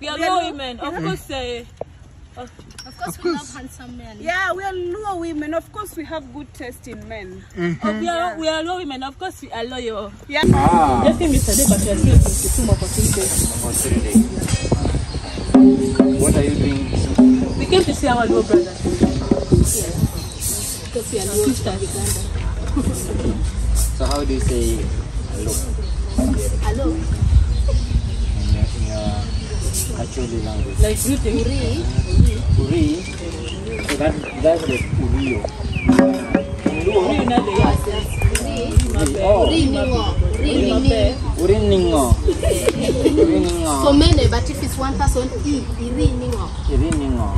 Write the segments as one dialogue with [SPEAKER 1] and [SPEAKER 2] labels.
[SPEAKER 1] We are Luo women. Of course, uh,
[SPEAKER 2] Of course, we love handsome men.
[SPEAKER 3] Yeah, we are Luo women. Of course, we have good taste in men.
[SPEAKER 1] oh, we are we are Luo women. Of course, we are loyal.
[SPEAKER 3] Yeah.
[SPEAKER 4] Ah,
[SPEAKER 1] Just think, Mr. Day, but we are still looking for opportunities.
[SPEAKER 4] What are you doing?
[SPEAKER 1] We came to see our little brother. Yes. Because we are little sisters.
[SPEAKER 4] So how do you say hello
[SPEAKER 2] Hello.
[SPEAKER 4] in your, in your Acholi language?
[SPEAKER 1] Like greeting.
[SPEAKER 4] Uri. So that that's the Urio. In Luo,
[SPEAKER 1] You know the yes.
[SPEAKER 4] Uri. Oh,
[SPEAKER 2] Riningo. Riningo.
[SPEAKER 4] Uri Ningo. Uri Ningo.
[SPEAKER 2] For many, but if it's one person, I. Riningo.
[SPEAKER 4] Iri Ningo.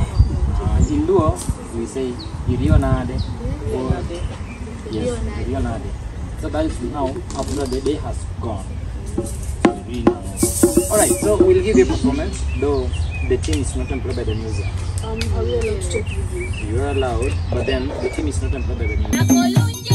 [SPEAKER 4] Uh, in Luo, we say Irio Nade. Or, yes, Irio Nade. So that is now after the day has gone. Alright, so we'll give you a performance, though the team is not employed by the music.
[SPEAKER 2] Um, are we allowed to take review?
[SPEAKER 4] You are allowed, but then the team is not employed by the music.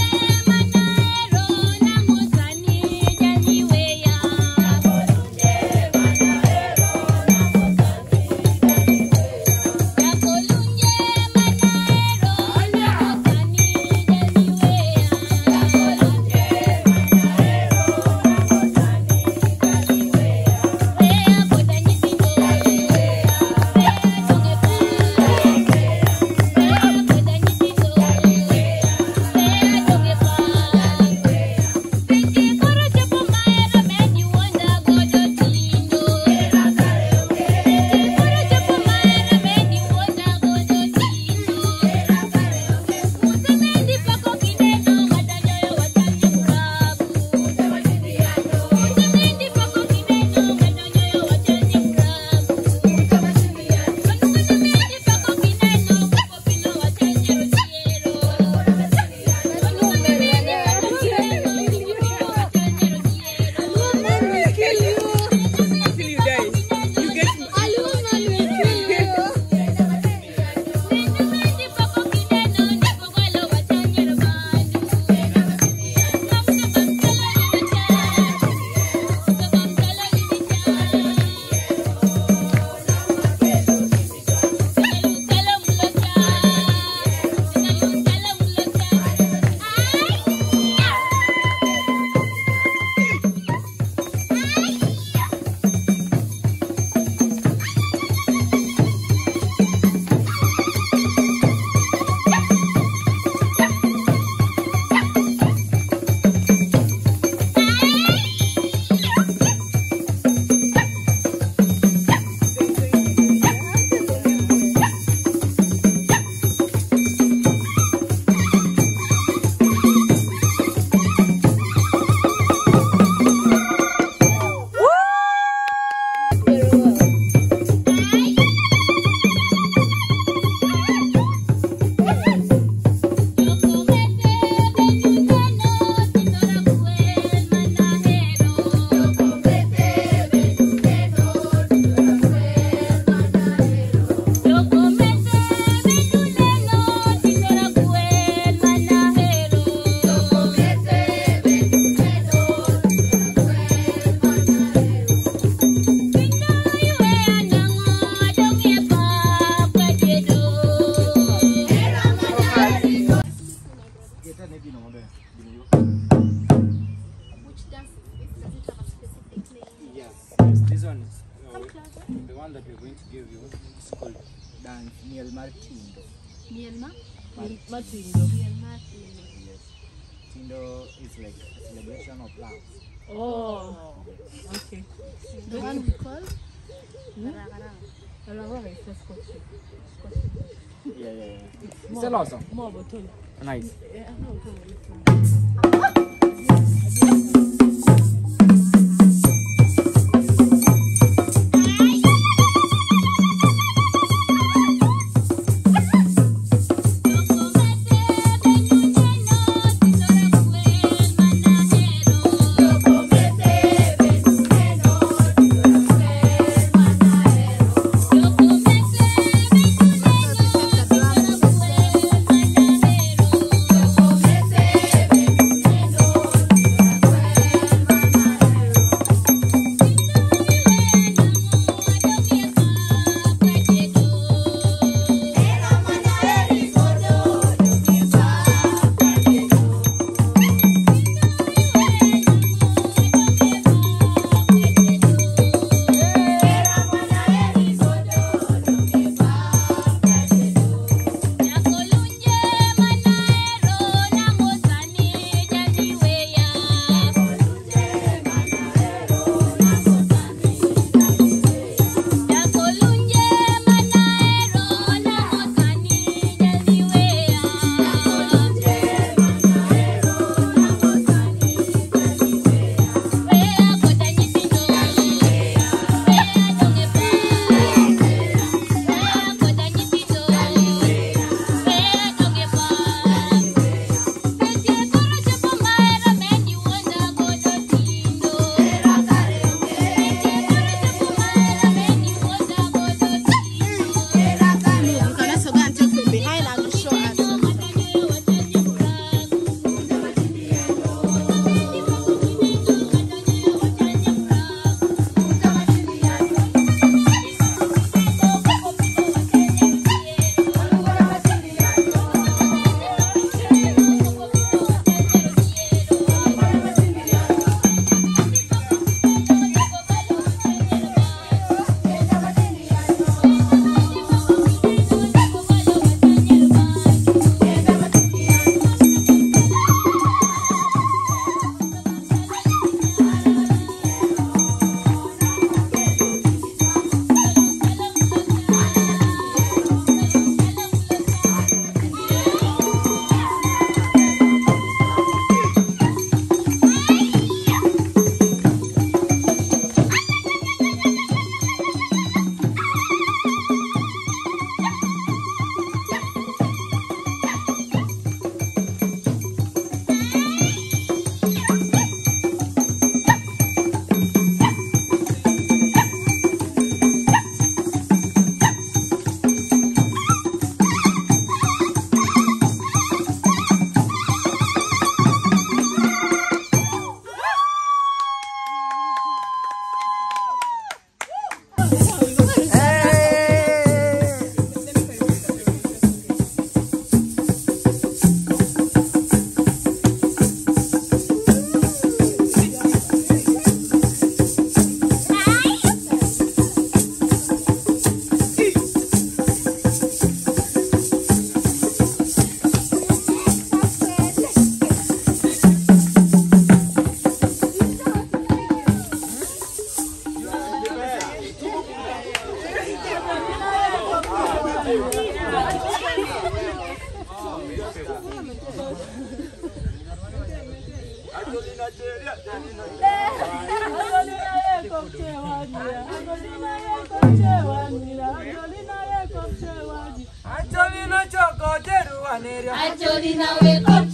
[SPEAKER 4] Tindo is like a celebration of love.
[SPEAKER 1] Oh. Okay.
[SPEAKER 2] The one we call?
[SPEAKER 1] Alangwa is just Scotch.
[SPEAKER 4] Yeah, yeah, yeah. It's a love song.
[SPEAKER 1] More bottle.
[SPEAKER 4] Nice.
[SPEAKER 1] I know, okay.
[SPEAKER 2] Thank
[SPEAKER 4] Ajoli nawe kopteru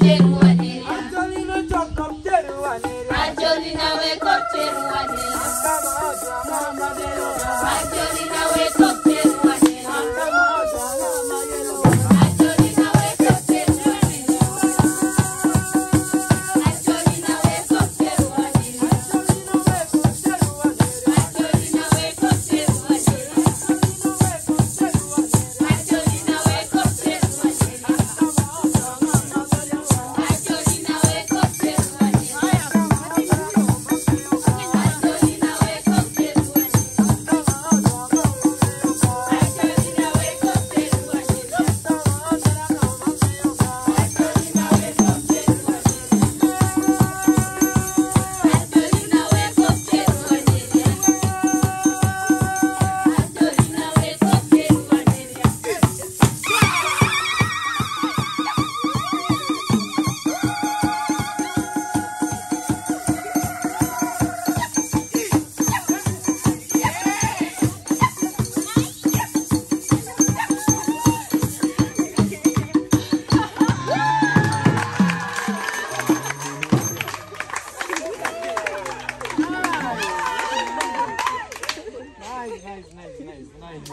[SPEAKER 5] Nice, nice, nice, nice, nice.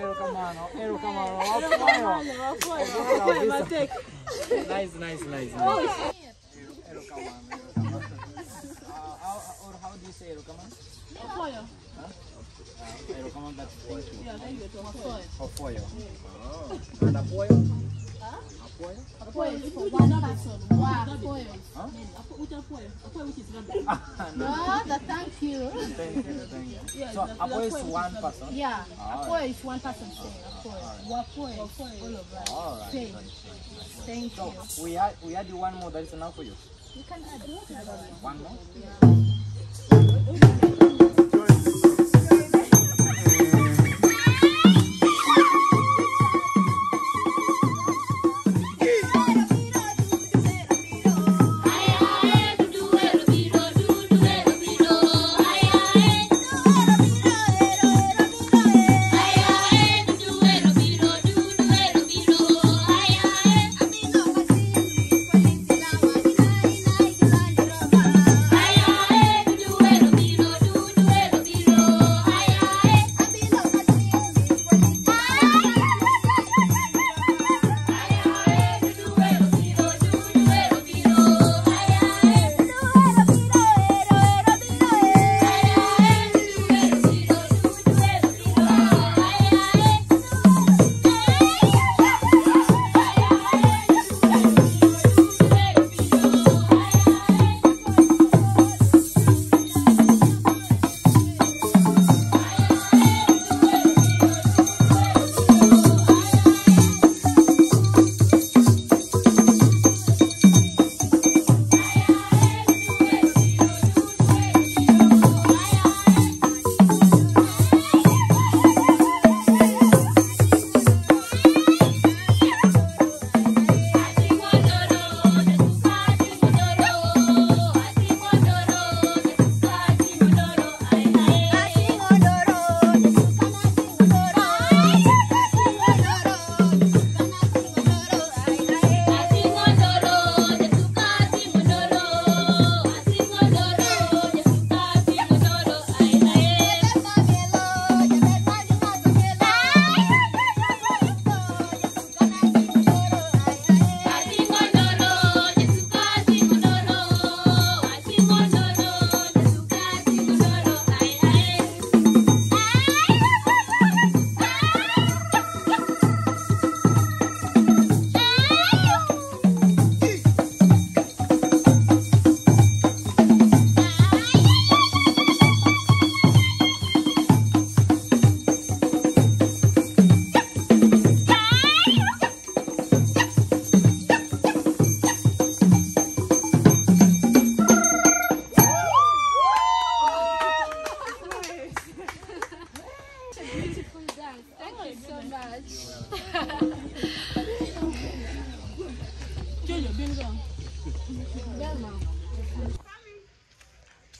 [SPEAKER 5] Erokamano, erokamano, wafuayo. Nice, nice, nice, nice. Erokamano, erokamano. Uh, how, or how do you say erokamano? Uh, erokamano, that's thank you. Apoyo. Oh. And apoyo? Apoyo?
[SPEAKER 2] No, the thank you.
[SPEAKER 5] Thank you, thank you. So apoyo is one person?
[SPEAKER 2] Yeah,
[SPEAKER 5] Alright.
[SPEAKER 2] Apoyo is one person saying Apoyo. Wapoyo, all of us.
[SPEAKER 5] All right.
[SPEAKER 2] Saying, thank
[SPEAKER 5] So we had we had one more that is enough for you.
[SPEAKER 2] You can add
[SPEAKER 5] One more.
[SPEAKER 2] Beautiful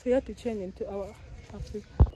[SPEAKER 2] You
[SPEAKER 1] have to change into our Africa.